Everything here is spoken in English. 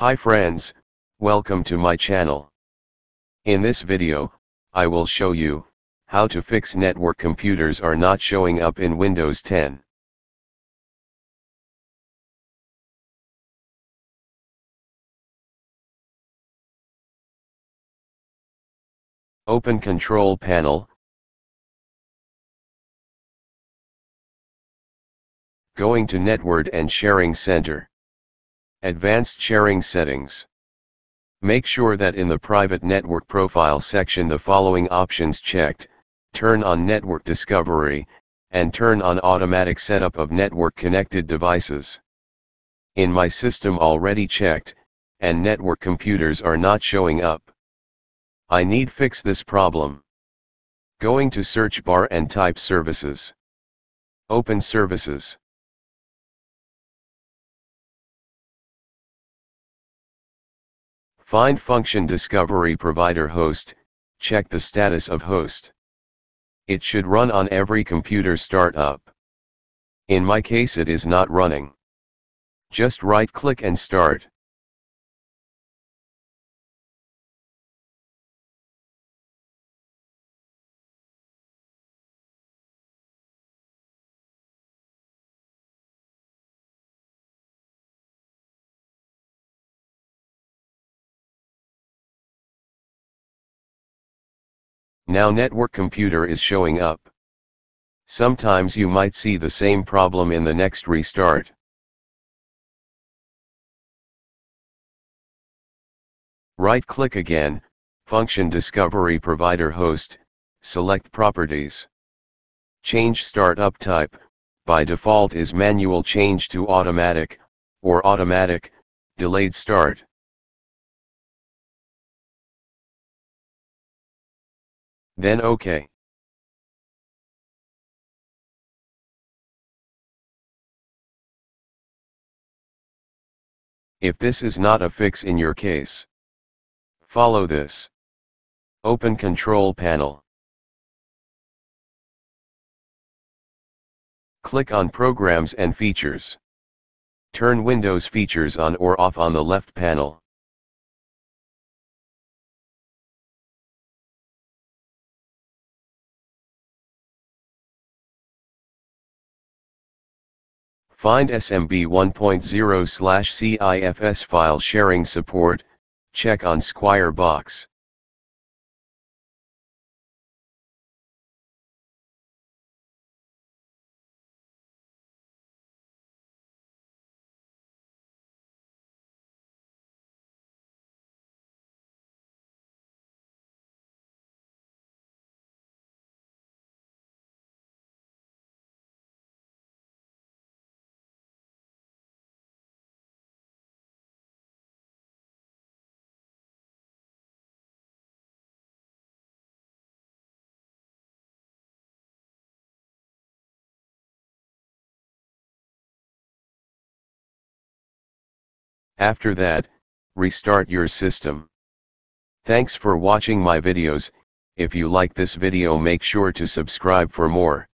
Hi friends, welcome to my channel. In this video, I will show you, how to fix network computers are not showing up in Windows 10. Open Control Panel. Going to Network and Sharing Center. Advanced Sharing Settings. Make sure that in the Private Network Profile section the following options checked, turn on Network Discovery, and turn on Automatic Setup of Network Connected Devices. In my system already checked, and network computers are not showing up. I need fix this problem. Going to search bar and type services. Open services. Find function discovery provider host, check the status of host. It should run on every computer startup. In my case it is not running. Just right click and start. Now network computer is showing up. Sometimes you might see the same problem in the next restart. Right click again, function discovery provider host, select properties. Change startup type, by default is manual change to automatic, or automatic, delayed start. Then OK. If this is not a fix in your case, follow this. Open Control Panel. Click on Programs and Features. Turn Windows features on or off on the left panel. Find SMB 1.0 slash CIFS file sharing support, check on Squire After that, restart your system. Thanks for watching my videos, if you like this video make sure to subscribe for more.